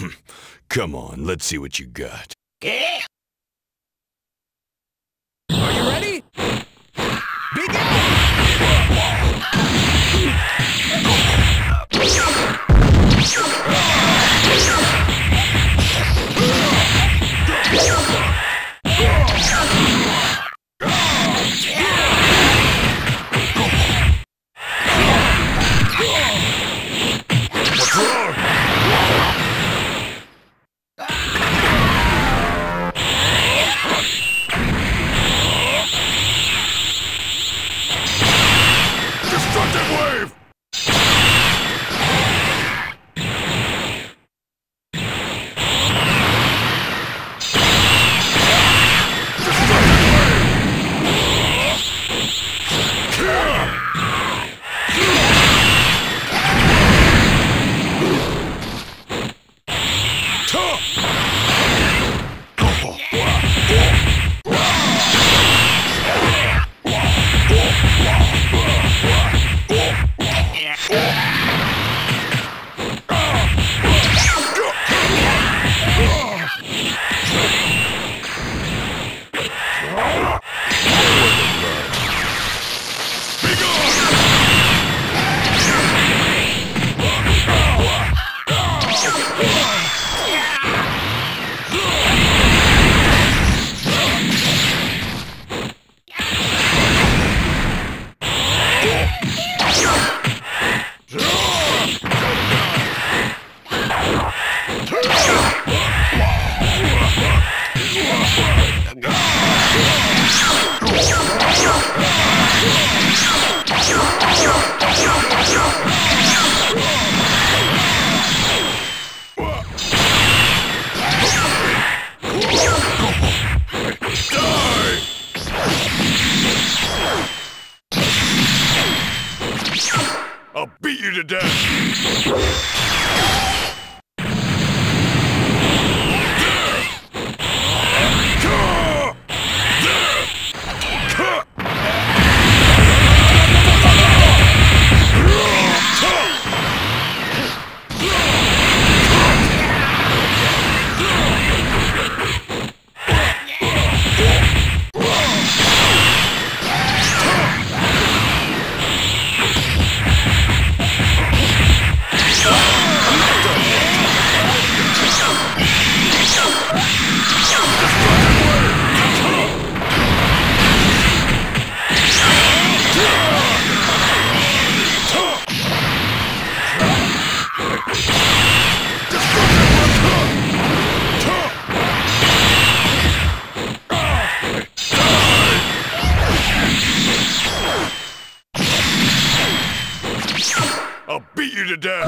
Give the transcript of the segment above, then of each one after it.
Hmm. Come on, let's see what you got. Are Destructive wave! To death! I'll beat you to death!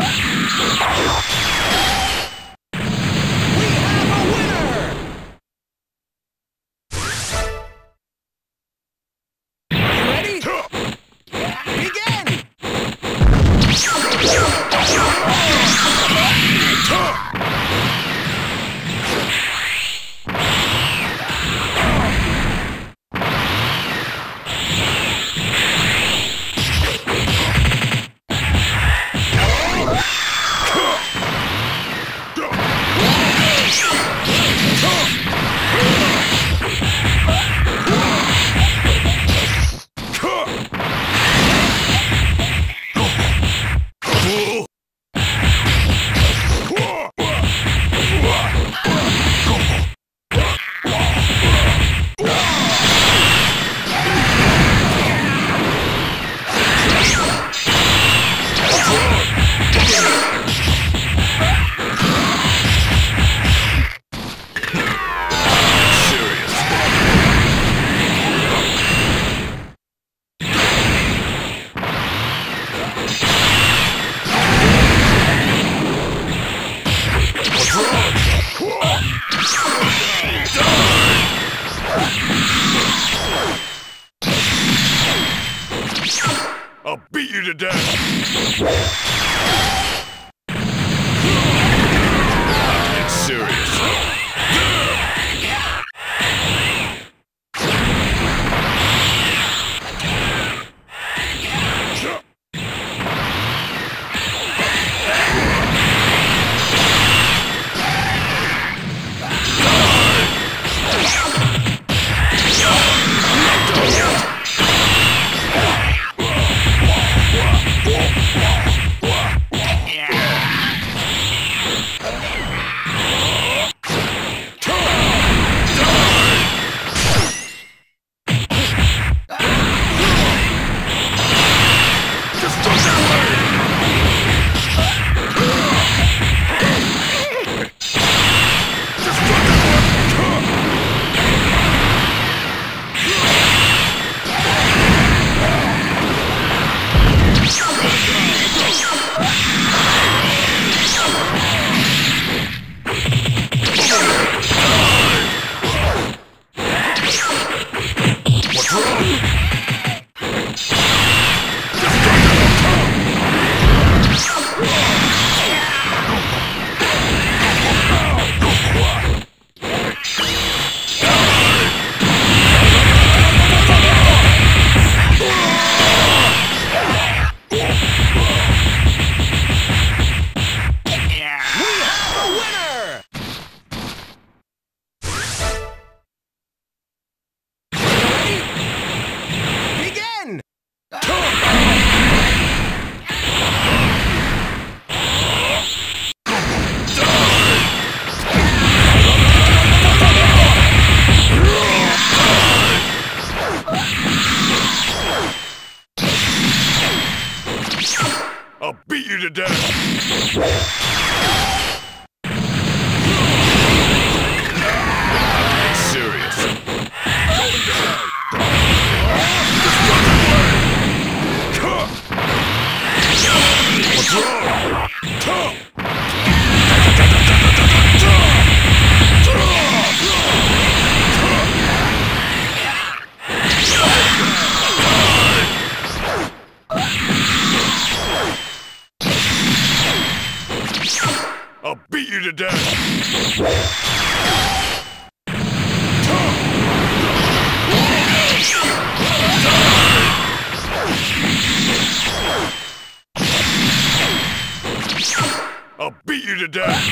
I'll beat you to death! I'll beat you to death. I'll beat you to death.